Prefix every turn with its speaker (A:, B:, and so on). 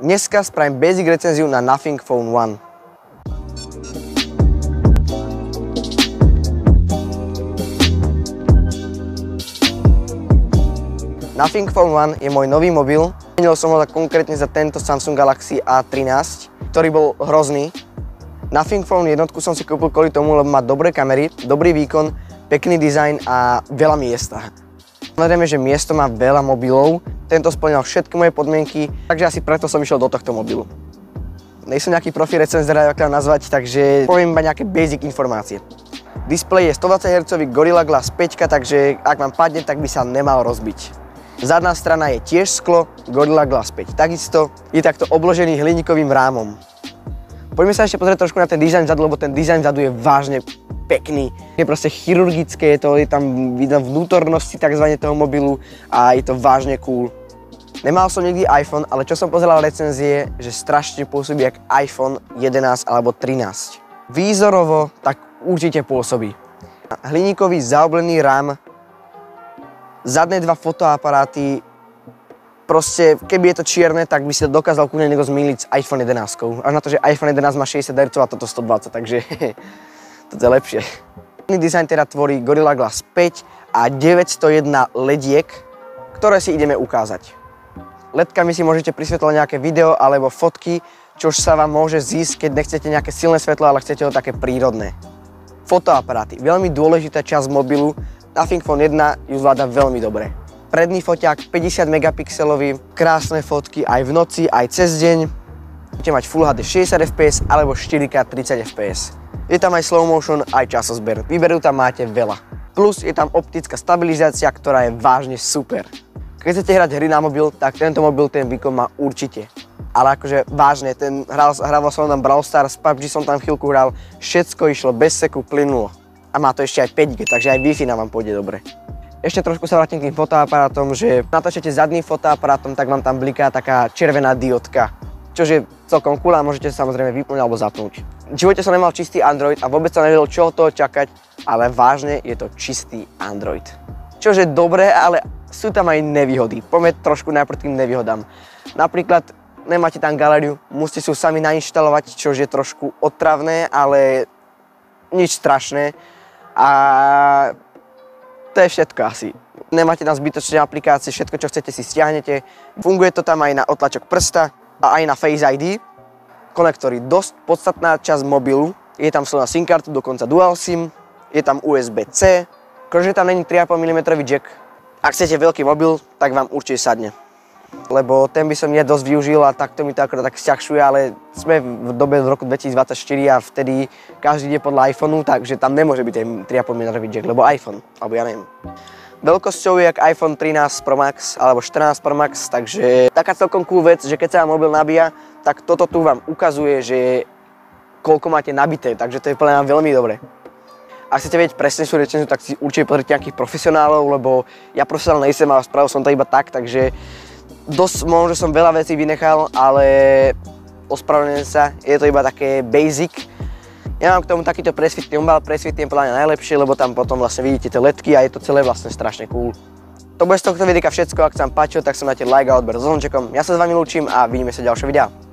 A: Dneska spravím basic recenziu na Nothing Phone 1. Nothing Phone 1 je môj nový mobil. Menil som ho konkrétne za tento Samsung Galaxy A13, ktorý bol hrozný. Nothing Phone jednotku som si kúpil kvôli tomu, lebo má dobré kamery, dobrý výkon, pekný dizajn a veľa miesta. Samozrejme, že miesto má veľa mobilov, tento splňal všetky moje podmienky, takže asi preto som išiel do tohto mobilu. Nejsem nejaký profi recenzor, ako to nazvať, takže poviem iba nejaké basic informácie. Display je 120 Hz Gorilla Glass 5, takže ak vám padne, tak by sa nemal rozbiť. Zadná strana je tiež sklo, Gorilla Glass 5. Takisto je takto obložený hliníkovým rámom. Poďme sa ešte pozrieť trošku na ten dizajn vzadu, lebo ten dizajn vzadu je vážne pekný. Je proste chirurgické, je, to, je tam vidno vnútornosti tzv. toho mobilu a je to vážne cool. Nemal som nikdy iPhone, ale čo som pozeral recenzie, že strašne pôsobí jak iPhone 11 alebo 13. Výzorovo tak určite pôsobí. Hliníkový zaoblený RAM, zadné dva fotoaparáty, proste keby je to čierne, tak by si to dokázal kúne niekto zmýliť s iPhone 11. Až na to, že iPhone 11 má 60 Hz a toto 120, takže toto je lepšie. Design teda tvorí Gorilla Glass 5 a 901 lediek, ktoré si ideme ukázať. Ledkami si môžete prisvetľovať nejaké video alebo fotky, čož sa vám môže zísť, keď nechcete nejaké silné svetlo, ale chcete ho také prírodné. Fotoaparáty. Veľmi dôležitá časť mobilu. Nothing Phone 1 ju zvláda veľmi dobre. Predný foťák 50 megapixelový, krásne fotky aj v noci, aj cez deň. Budete mať Full HD 60 fps alebo 4K 30 fps. Je tam aj slow motion, aj časozber. Výberu tam máte veľa. Plus je tam optická stabilizácia, ktorá je vážne super. Keď chcete hrať hry na mobil, tak tento mobil ten výkon má určite. Ale akože vážne, ten hral, hrával som tam Brawl Stars, PUBG som tam chvíľku hral, všetko išlo bez seku, plynulo. A má to ešte aj 5G, takže aj Wi-Fi nám vám pôjde dobre. Ešte trošku sa vrátim k tým fotoaparátom, že natočíte zadným fotoaparátom, tak vám tam bliká taká červená diodka, čo je celkom cool a môžete sa samozrejme vypnúť alebo zapnúť. V živote som nemal čistý Android a vôbec som nevedel, čo od toho čakať, ale vážne je to čistý Android. Čože dobré, ale sú tam aj nevýhody. Poďme trošku najprv tým nevýhodám. Napríklad nemáte tam galériu, musíte si ju sami nainštalovať, čo je trošku otravné, ale nič strašné. A to je všetko asi. Nemáte tam zbytočné aplikácie, všetko, čo chcete si stiahnete. Funguje to tam aj na otlačok prsta a aj na Face ID. Konektory, dosť podstatná časť mobilu. Je tam slova SIM kartu, dokonca dual SIM. Je tam USB-C. Akože tam není 3,5 mm jack, ak chcete veľký mobil, tak vám určite sadne. Lebo ten by som nie dosť využil a takto mi to akorát tak sťažšuje, ale sme v dobe z roku 2024 a vtedy každý ide podľa iPhoneu, takže tam nemôže byť aj 3,5 mm jack, lebo iPhone, alebo ja neviem. Veľkosťou je jak iPhone 13 Pro Max alebo 14 Pro Max, takže taká celkom cool vec, že keď sa vám mobil nabíja, tak toto tu vám ukazuje, že koľko máte nabité, takže to je podľa veľmi dobre. Ak chcete vedieť presnejšiu recenziu, tak si určite pozrite nejakých profesionálov, lebo ja profesionál nejsem a spravil som to iba tak, takže dosť možno som veľa vecí vynechal, ale ospravedlňujem sa, je to iba také basic. Ja mám k tomu takýto presvitný umbal, presvitný je podľa mňa najlepšie, lebo tam potom vlastne vidíte tie ledky a je to celé vlastne strašne cool. To bude z tohto videa všetko, ak sa vám páčilo, tak sa máte like a odber s zvončekom. Ja sa s vami lúčim a vidíme sa v ďalšom videa.